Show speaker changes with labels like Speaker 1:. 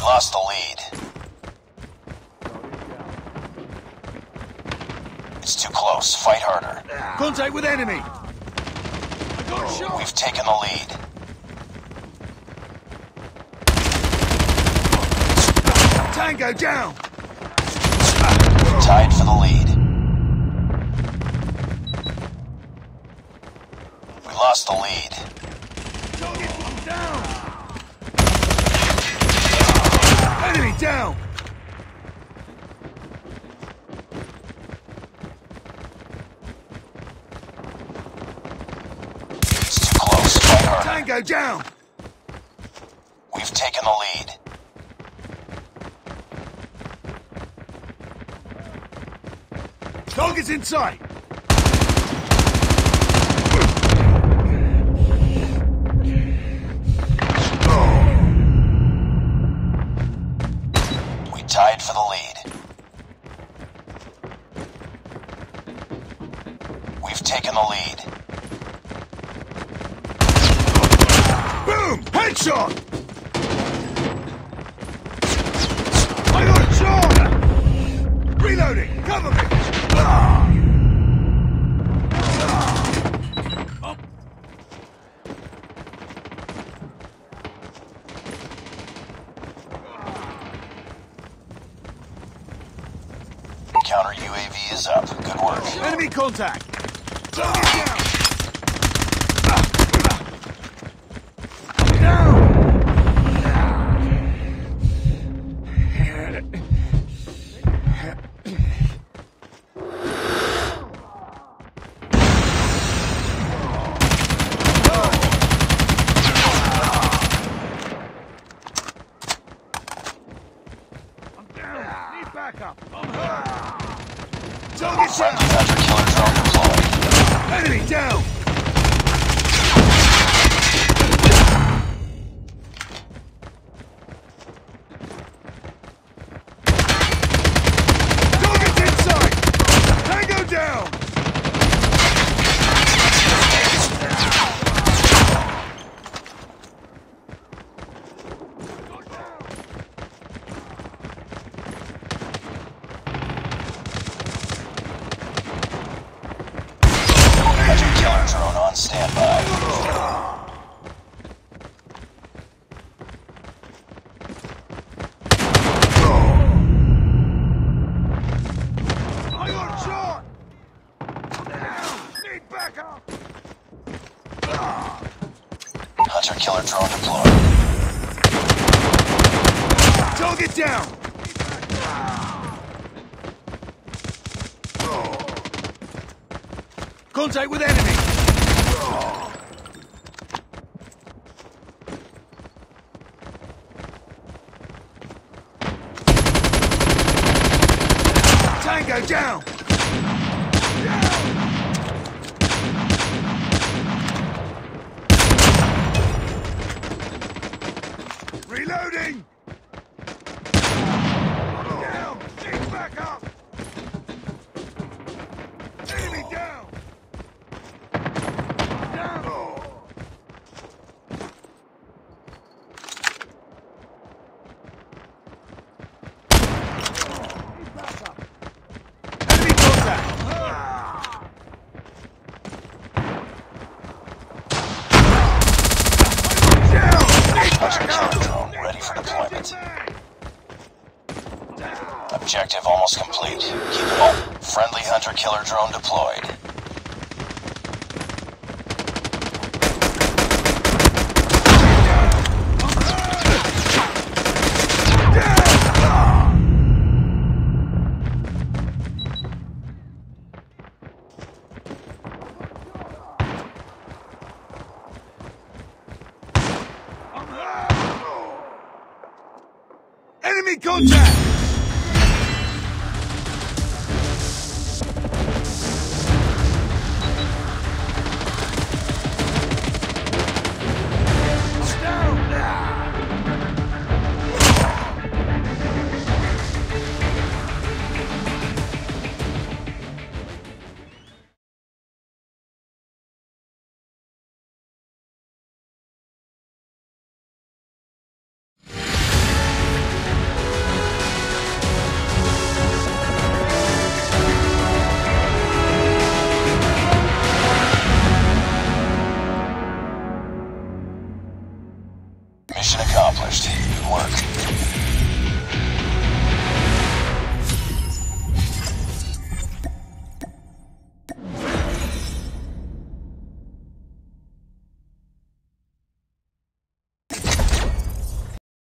Speaker 1: lost the lead. It's too close. Fight harder.
Speaker 2: Contact with enemy!
Speaker 1: We've taken the lead.
Speaker 2: Tango down!
Speaker 1: Tied for the lead. We lost the lead.
Speaker 2: Target down! Enemy down!
Speaker 1: It's too close. Harder.
Speaker 2: Tango down!
Speaker 1: We've taken the lead.
Speaker 2: Target's in sight!
Speaker 1: Taken the lead.
Speaker 2: Boom! Headshot! I got a shot! Reloading! Cover me! Ah! Ah!
Speaker 1: Counter UAV is up. Good work.
Speaker 2: Enemy contact! Backup! Target
Speaker 1: Friendly
Speaker 2: down!
Speaker 1: hunter killer drone deployed.
Speaker 2: Enemy down! Target's inside! Tango down!
Speaker 1: Hunter killer drone on standby.
Speaker 2: I got shot! Down! Need backup!
Speaker 1: Hunter killer drone deployed.
Speaker 2: Target down! Contact with enemy! Tango down! Reloading! Down! Take back up! Enemy down! Down! Enemy contact! Down! Take
Speaker 1: Hunter
Speaker 2: back
Speaker 1: killer
Speaker 2: up!
Speaker 1: drone ready for deployment. Objective almost complete. Keep it up. Friendly hunter killer drone deployed.
Speaker 2: Enemy contact! interesting work.